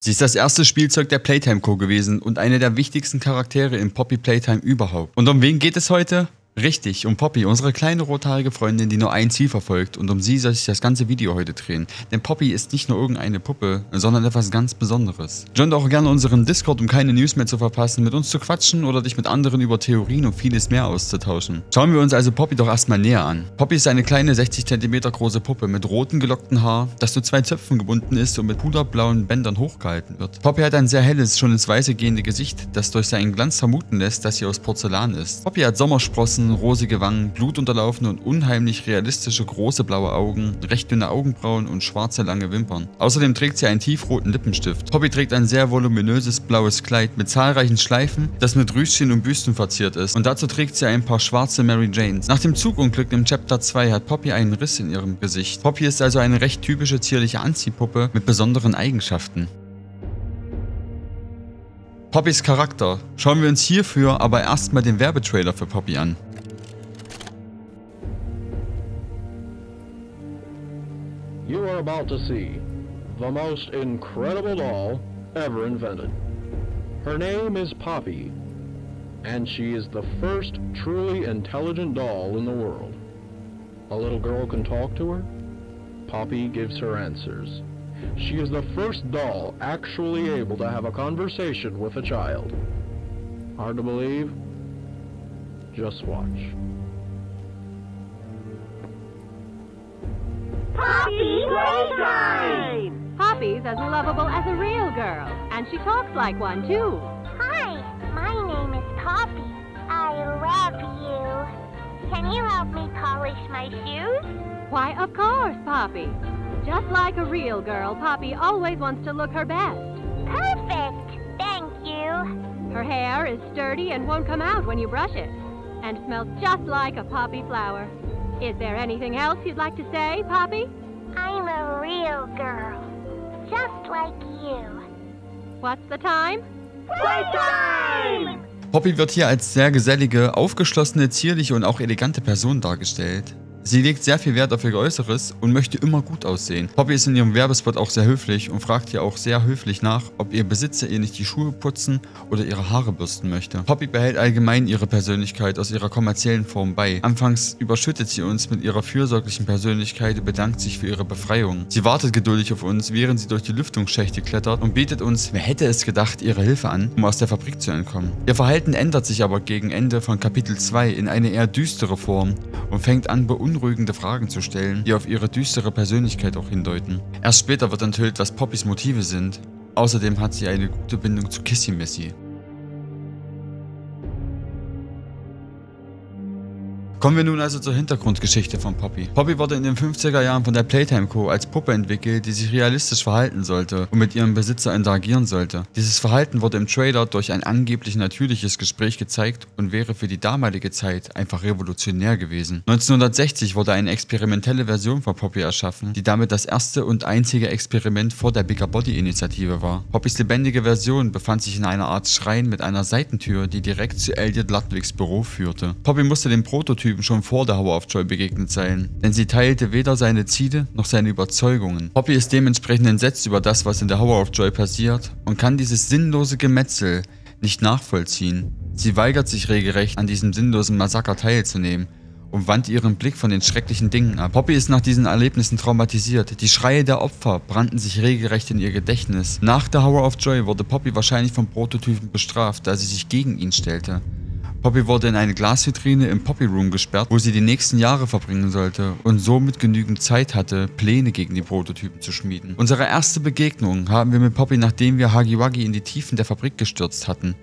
Sie ist das erste Spielzeug der Playtime Co. gewesen und eine der wichtigsten Charaktere in Poppy Playtime überhaupt. Und um wen geht es heute? Richtig, um Poppy, unsere kleine rothaarige Freundin, die nur ein Ziel verfolgt und um sie soll sich das ganze Video heute drehen. Denn Poppy ist nicht nur irgendeine Puppe, sondern etwas ganz Besonderes. Join doch gerne unseren Discord, um keine News mehr zu verpassen, mit uns zu quatschen oder dich mit anderen über Theorien und vieles mehr auszutauschen. Schauen wir uns also Poppy doch erstmal näher an. Poppy ist eine kleine 60 cm große Puppe mit roten gelockten Haar, das zu zwei Zöpfen gebunden ist und mit puderblauen Bändern hochgehalten wird. Poppy hat ein sehr helles, schon ins Weiße gehende Gesicht, das durch seinen Glanz vermuten lässt, dass sie aus Porzellan ist. Poppy hat Sommersprossen, rosige Wangen, blutunterlaufene und unheimlich realistische große blaue Augen, recht dünne Augenbrauen und schwarze lange Wimpern. Außerdem trägt sie einen tiefroten Lippenstift. Poppy trägt ein sehr voluminöses blaues Kleid mit zahlreichen Schleifen, das mit Rüschen und Büsten verziert ist. Und dazu trägt sie ein paar schwarze Mary Janes. Nach dem Zugunglück im Chapter 2 hat Poppy einen Riss in ihrem Gesicht. Poppy ist also eine recht typische zierliche Anziehpuppe mit besonderen Eigenschaften. Poppys Charakter. Schauen wir uns hierfür aber erstmal den Werbetrailer für Poppy an. Are about to see the most incredible doll ever invented. Her name is Poppy, and she is the first truly intelligent doll in the world. A little girl can talk to her. Poppy gives her answers. She is the first doll actually able to have a conversation with a child. Hard to believe? Just watch. Poppy Playtime! Poppy's as lovable as a real girl, and she talks like one too. Hi, my name is Poppy. I love you. Can you help me polish my shoes? Why, of course, Poppy. Just like a real girl, Poppy always wants to look her best. Perfect! Thank you. Her hair is sturdy and won't come out when you brush it, and smells just like a poppy flower. Is there anything else you'd like to say, Poppy? I'm a real girl. Just like you. What's the time? Playtime! Poppy wird hier als sehr gesellige, aufgeschlossene, zierliche und auch elegante Person dargestellt. Sie legt sehr viel Wert auf ihr Äußeres und möchte immer gut aussehen. Poppy ist in ihrem Werbespot auch sehr höflich und fragt ihr auch sehr höflich nach, ob ihr Besitzer ihr nicht die Schuhe putzen oder ihre Haare bürsten möchte. Poppy behält allgemein ihre Persönlichkeit aus ihrer kommerziellen Form bei. Anfangs überschüttet sie uns mit ihrer fürsorglichen Persönlichkeit und bedankt sich für ihre Befreiung. Sie wartet geduldig auf uns, während sie durch die Lüftungsschächte klettert und bietet uns, wer hätte es gedacht, ihre Hilfe an, um aus der Fabrik zu entkommen. Ihr Verhalten ändert sich aber gegen Ende von Kapitel 2 in eine eher düstere Form und fängt an, beunruhigende Fragen zu stellen, die auf ihre düstere Persönlichkeit auch hindeuten. Erst später wird enthüllt, was Poppys Motive sind. Außerdem hat sie eine gute Bindung zu Kissy Missy. Kommen wir nun also zur Hintergrundgeschichte von Poppy. Poppy wurde in den 50er Jahren von der Playtime Co. als Puppe entwickelt, die sich realistisch verhalten sollte und mit ihrem Besitzer interagieren sollte. Dieses Verhalten wurde im Trailer durch ein angeblich natürliches Gespräch gezeigt und wäre für die damalige Zeit einfach revolutionär gewesen. 1960 wurde eine experimentelle Version von Poppy erschaffen, die damit das erste und einzige Experiment vor der Bigger Body Initiative war. Poppys lebendige Version befand sich in einer Art Schrein mit einer Seitentür, die direkt zu Elliot Ludwigs Büro führte. Poppy musste den Prototypen schon vor der Hour of Joy begegnet sein, denn sie teilte weder seine Ziele noch seine Überzeugungen. Poppy ist dementsprechend entsetzt über das, was in der Hour of Joy passiert und kann dieses sinnlose Gemetzel nicht nachvollziehen. Sie weigert sich regelrecht, an diesem sinnlosen Massaker teilzunehmen und wandte ihren Blick von den schrecklichen Dingen ab. Poppy ist nach diesen Erlebnissen traumatisiert. Die Schreie der Opfer brannten sich regelrecht in ihr Gedächtnis. Nach der Hour of Joy wurde Poppy wahrscheinlich vom Prototypen bestraft, da sie sich gegen ihn stellte. Poppy wurde in eine Glasvitrine im Poppy Room gesperrt, wo sie die nächsten Jahre verbringen sollte und somit genügend Zeit hatte, Pläne gegen die Prototypen zu schmieden. Unsere erste Begegnung haben wir mit Poppy, nachdem wir Hagiwagi in die Tiefen der Fabrik gestürzt hatten.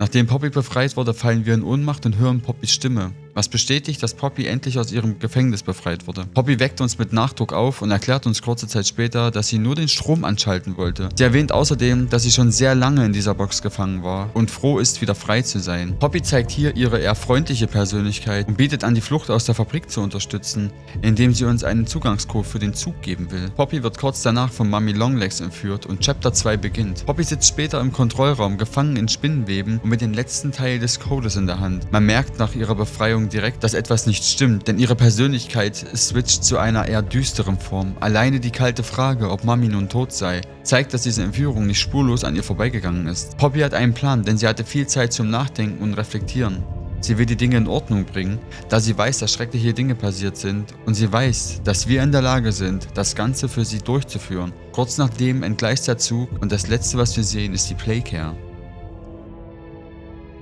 Nachdem Poppy befreit wurde, fallen wir in Ohnmacht und hören Poppys Stimme, was bestätigt, dass Poppy endlich aus ihrem Gefängnis befreit wurde. Poppy weckt uns mit Nachdruck auf und erklärt uns kurze Zeit später, dass sie nur den Strom anschalten wollte. Sie erwähnt außerdem, dass sie schon sehr lange in dieser Box gefangen war und froh ist, wieder frei zu sein. Poppy zeigt hier ihre eher freundliche Persönlichkeit und bietet an, die Flucht aus der Fabrik zu unterstützen, indem sie uns einen Zugangscode für den Zug geben will. Poppy wird kurz danach von Mami Longlegs entführt und Chapter 2 beginnt. Poppy sitzt später im Kontrollraum, gefangen in Spinnenweben und mit dem letzten Teil des Codes in der Hand. Man merkt nach ihrer Befreiung Prophezeiung direkt, dass etwas nicht stimmt, denn ihre Persönlichkeit switcht zu einer eher düsteren Form. Alleine die kalte Frage, ob Mami nun tot sei, zeigt, dass diese Entführung nicht spurlos an ihr vorbeigegangen ist. Poppy hat einen Plan, denn sie hatte viel Zeit zum Nachdenken und Reflektieren. Sie will die Dinge in Ordnung bringen, da sie weiß, dass schreckliche Dinge passiert sind und sie weiß, dass wir in der Lage sind, das Ganze für sie durchzuführen. Kurz nachdem entgleist der Zug und das letzte, was wir sehen, ist die Playcare.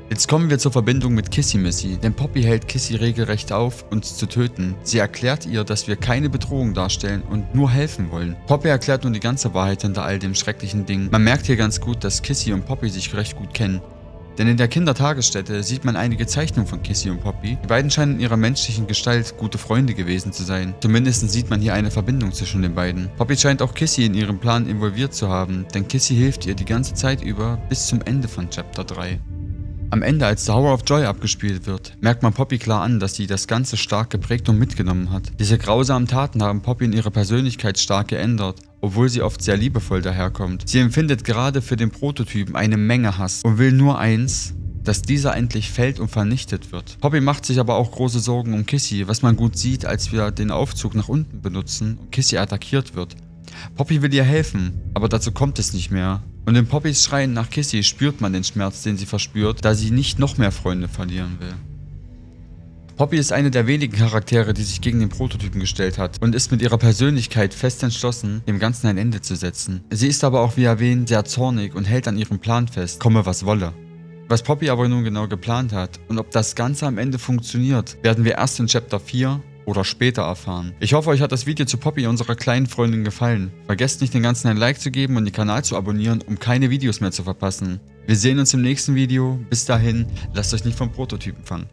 Jetzt kommen wir zur Verbindung mit Kissy Missy, denn Poppy hält Kissy regelrecht auf, uns zu töten. Sie erklärt ihr, dass wir keine Bedrohung darstellen und nur helfen wollen. Poppy erklärt nun die ganze Wahrheit hinter all dem schrecklichen Ding. Man merkt hier ganz gut, dass Kissy und Poppy sich recht gut kennen. Denn in der Kindertagesstätte sieht man einige Zeichnungen von Kissy und Poppy. Die beiden scheinen in ihrer menschlichen Gestalt gute Freunde gewesen zu sein. Zumindest sieht man hier eine Verbindung zwischen den beiden. Poppy scheint auch Kissy in ihrem Plan involviert zu haben, denn Kissy hilft ihr die ganze Zeit über bis zum Ende von Chapter 3. Am Ende, als The Horror of Joy abgespielt wird, merkt man Poppy klar an, dass sie das Ganze stark geprägt und mitgenommen hat. Diese grausamen Taten haben Poppy in ihrer Persönlichkeit stark geändert, obwohl sie oft sehr liebevoll daherkommt. Sie empfindet gerade für den Prototypen eine Menge Hass und will nur eins, dass dieser endlich fällt und vernichtet wird. Poppy macht sich aber auch große Sorgen um Kissy, was man gut sieht, als wir den Aufzug nach unten benutzen und Kissy attackiert wird. Poppy will ihr helfen, aber dazu kommt es nicht mehr. Und in Poppys Schreien nach Kissy spürt man den Schmerz, den sie verspürt, da sie nicht noch mehr Freunde verlieren will. Poppy ist eine der wenigen Charaktere, die sich gegen den Prototypen gestellt hat und ist mit ihrer Persönlichkeit fest entschlossen, dem Ganzen ein Ende zu setzen. Sie ist aber auch wie erwähnt sehr zornig und hält an ihrem Plan fest, komme was wolle. Was Poppy aber nun genau geplant hat und ob das Ganze am Ende funktioniert, werden wir erst in Chapter 4 oder später erfahren. Ich hoffe, euch hat das Video zu Poppy, unserer kleinen Freundin, gefallen. Vergesst nicht, den Ganzen ein Like zu geben und den Kanal zu abonnieren, um keine Videos mehr zu verpassen. Wir sehen uns im nächsten Video. Bis dahin, lasst euch nicht vom Prototypen fangen.